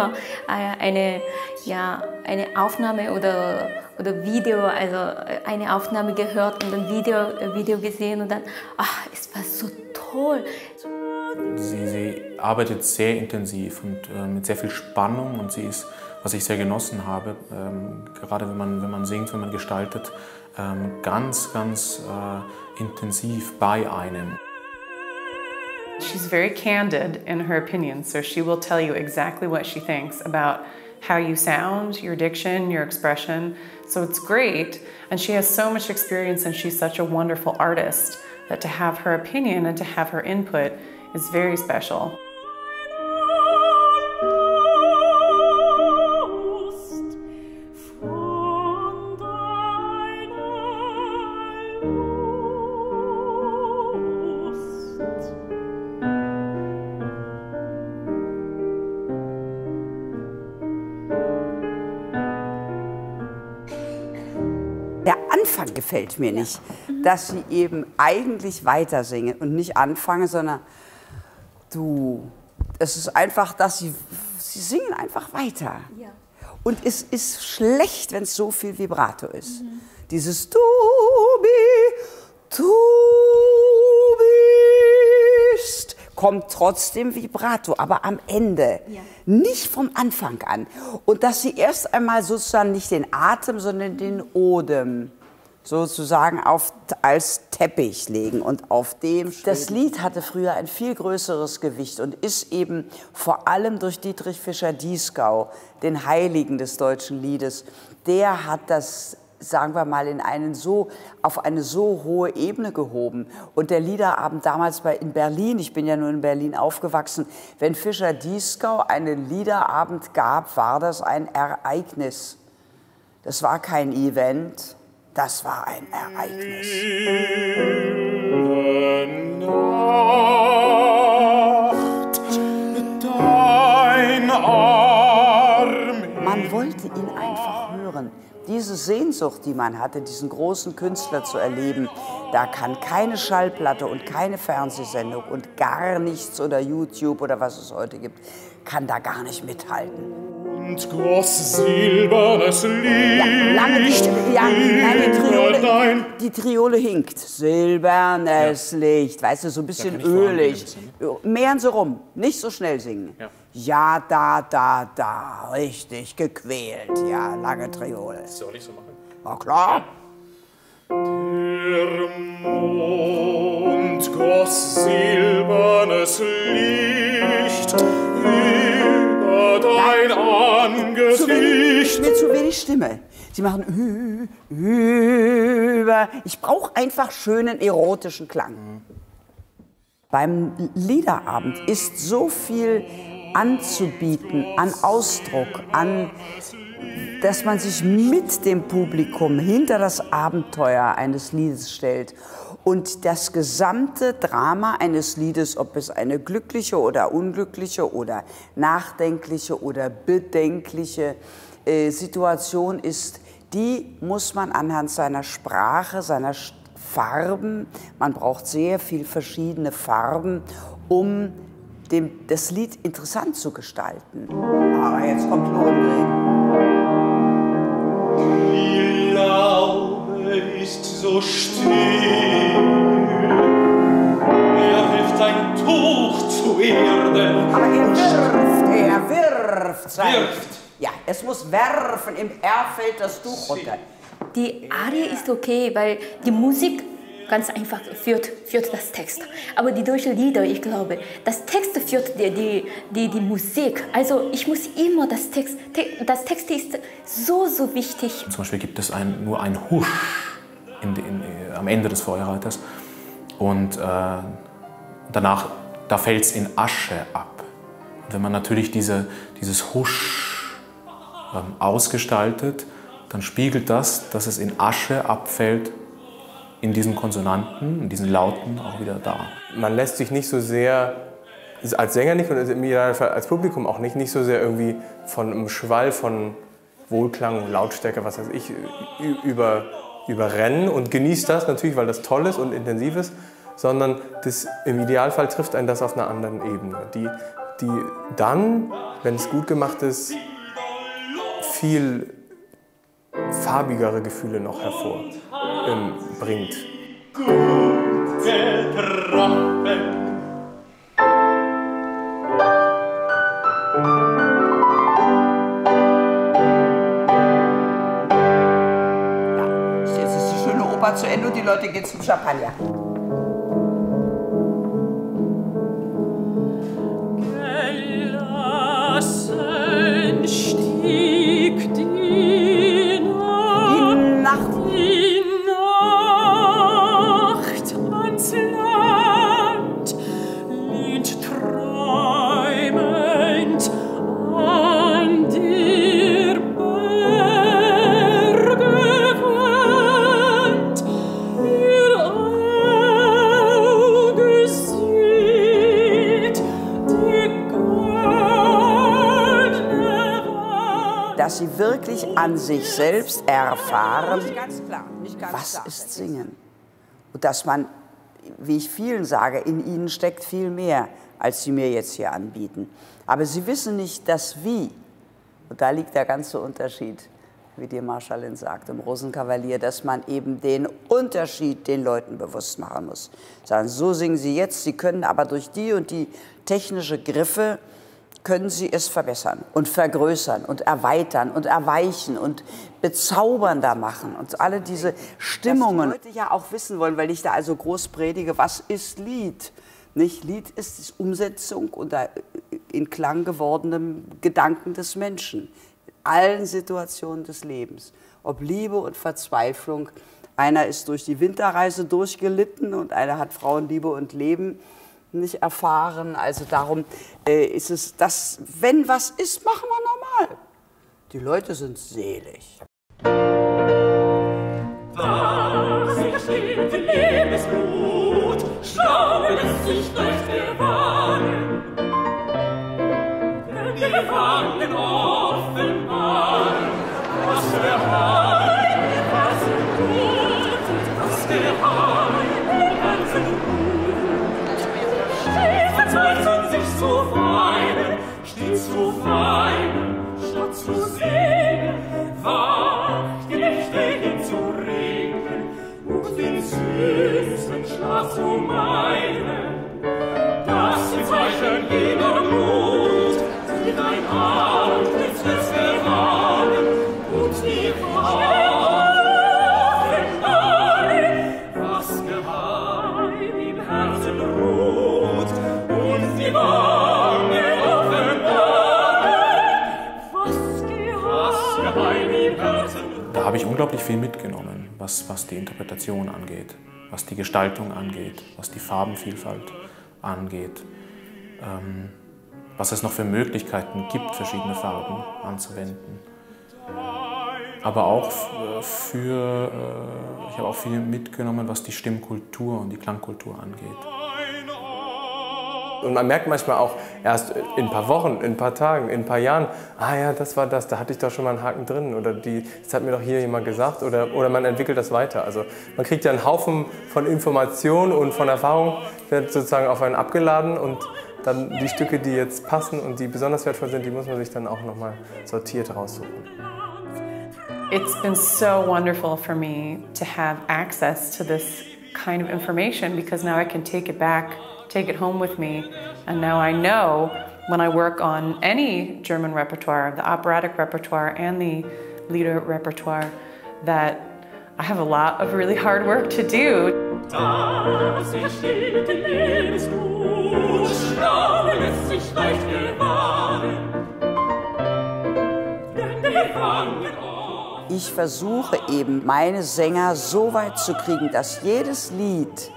immer äh, eine, ja, eine Aufnahme oder, oder Video, also äh, eine Aufnahme gehört und ein Video, Video gesehen und dann, ach, es war so toll. Sie, sie arbeitet sehr intensiv und äh, mit sehr viel Spannung und sie ist, was ich sehr genossen habe, ähm, gerade wenn man, wenn man singt, wenn man gestaltet, ähm, ganz, ganz äh, intensiv bei einem. She's very candid in her opinions, so she will tell you exactly what she thinks about how you sound, your diction, your expression. So it's great. And she has so much experience and she's such a wonderful artist that to have her opinion and to have her input is very special. Anfang gefällt mir nicht, dass sie eben eigentlich weiter singen und nicht anfangen, sondern du, es ist einfach, dass sie, sie singen einfach weiter. Und es ist schlecht, wenn es so viel Vibrato ist. Dieses Du bi, du bist, kommt trotzdem Vibrato, aber am Ende, nicht vom Anfang an. Und dass sie erst einmal sozusagen nicht den Atem, sondern den Odem sozusagen auf, als Teppich legen und auf dem. Das Lied hatte früher ein viel größeres Gewicht und ist eben vor allem durch Dietrich Fischer-Dieskau, den Heiligen des deutschen Liedes, der hat das sagen wir mal, in einen so, auf eine so hohe Ebene gehoben. Und der Liederabend damals bei, in Berlin, ich bin ja nur in Berlin aufgewachsen, wenn Fischer Dieskau einen Liederabend gab, war das ein Ereignis. Das war kein Event, das war ein Ereignis. Man wollte ihn einfach hören. Diese Sehnsucht, die man hatte, diesen großen Künstler zu erleben, da kann keine Schallplatte und keine Fernsehsendung und gar nichts oder YouTube oder was es heute gibt, kann da gar nicht mithalten. Und goss silbernes Licht. Ja, lange Stimme, ja, nein, die Triole, Dein die Triole hinkt. Silbernes Licht, weißt du, so ein bisschen ölig. Mehren Sie rum, nicht so schnell singen. Ja. Ja, da, da, da, richtig gequält, ja, lange Triole. Soll ich so machen? Na klar. Der Mond goss silbernes Licht Angesicht. mir zu wenig Stimme. Sie machen über. Ich brauche einfach schönen erotischen Klang. Beim Liederabend ist so viel anzubieten an Ausdruck, an dass man sich mit dem Publikum hinter das Abenteuer eines Liedes stellt und das gesamte Drama eines Liedes, ob es eine glückliche oder unglückliche oder nachdenkliche oder bedenkliche Situation ist, die muss man anhand seiner Sprache, seiner Farben, man braucht sehr viel verschiedene Farben, um dem, das Lied interessant zu gestalten. Aber jetzt kommt Lohengrin. Die Laube ist so still. Er wirft ein Tuch zur Erde. Aber er wirft, er wirft sein. Wirft. Es muss werfen, im R fällt das Tuch runter. Die Arie ist okay, weil die Musik ganz einfach führt, führt das Text. Aber die deutschen Lieder, ich glaube, das Text führt die, die, die, die Musik. Also ich muss immer das Text, te, das Text ist so, so wichtig. Zum Beispiel gibt es ein, nur ein Husch in, in, äh, am Ende des Feuerreiters und äh, danach, da fällt es in Asche ab. Und wenn man natürlich diese, dieses Husch ausgestaltet, dann spiegelt das, dass es in Asche abfällt, in diesen Konsonanten, in diesen Lauten auch wieder da. man lässt sich nicht so sehr, als Sänger nicht und als Publikum auch nicht, nicht so sehr irgendwie von einem Schwall von Wohlklang, Lautstärke, was weiß ich, über, überrennen und genießt das natürlich, weil das toll ist und intensiv ist, sondern das, im Idealfall trifft einen das auf einer anderen Ebene. Die, die dann, wenn es gut gemacht ist, viel farbigere Gefühle noch hervorbringt. Die schöne Oper zu Ende und die Leute gehen zum Champagner. Dass sie wirklich an sich selbst erfahren, klar. Was klar. ist Singen. Und dass man, wie ich vielen sage, in ihnen steckt viel mehr, als sie mir jetzt hier anbieten. Aber sie wissen nicht das Wie. Und da liegt der ganze Unterschied, wie die Marschallin sagt im Rosenkavalier, dass man eben den Unterschied den Leuten bewusst machen muss. Sagen, so singen sie jetzt, sie können aber durch die und die technische Griffe können sie es verbessern und vergrößern und erweitern und erweichen und bezaubernder machen und alle diese Stimmungen. Was die Leute ja auch wissen wollen, weil ich da also groß predige, was ist Lied? Nicht Lied ist die Umsetzung unter in Klang gewordenem Gedanken des Menschen in allen Situationen des Lebens, ob Liebe und Verzweiflung. Einer ist durch die Winterreise durchgelitten und einer hat Frauenliebe und Leben nicht erfahren. Also darum äh, ist es, dass, wenn was ist, machen wir normal. Die Leute sind selig. Was entsteht in Lebensblut, schaue es sich leicht gewahren. Denn die Wangen offenbaren, was Da habe ich unglaublich viel mitgenommen, was, was die Interpretation angeht, was die Gestaltung angeht, was die Farbenvielfalt angeht, ähm, was es noch für Möglichkeiten gibt, verschiedene Farben anzuwenden. Aber auch f- für, äh, ich habe auch viel mitgenommen, was die Stimmkultur und die Klangkultur angeht. Und man merkt manchmal auch erst in ein paar Wochen, in ein paar Tagen, in ein paar Jahren, ah ja, das war das, da hatte ich doch schon mal einen Haken drin oder die, das hat mir doch hier jemand gesagt oder, oder man entwickelt das weiter. Also man kriegt ja einen Haufen von Informationen und von Erfahrung, wird sozusagen auf einen abgeladen und dann die Stücke, die jetzt passen und die besonders wertvoll sind, die muss man sich dann auch nochmal sortiert raussuchen. It's been so wonderful for me to have access to this kind of information because now I can take it back, take it home with me, and now I know when I work on any German repertoire, the operatic repertoire and the Lieder repertoire, that I have a lot of really hard work to do. Das entsteht in Lebensmut, Schlaue lässt sich leicht gewahren. Denn die Wangen Ich versuche eben, meine Sänger so weit zu kriegen, dass jedes Lied,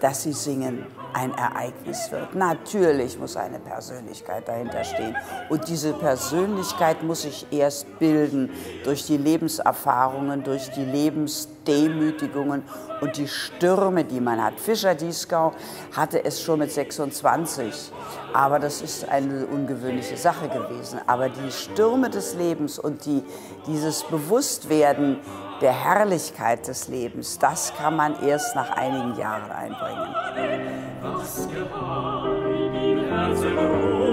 das sie singen, ein Ereignis wird. Natürlich muss eine Persönlichkeit dahinter stehen. Und diese Persönlichkeit muss sich erst bilden durch die Lebenserfahrungen, durch die Lebensdemütigungen und die Stürme, die man hat. Fischer Dieskau hatte es schon mit 26, aber das ist eine ungewöhnliche Sache gewesen. Aber die Stürme des Lebens und die, dieses Bewusstwerden, der Herrlichkeit des Lebens, das kann man erst nach einigen Jahren einbringen. Was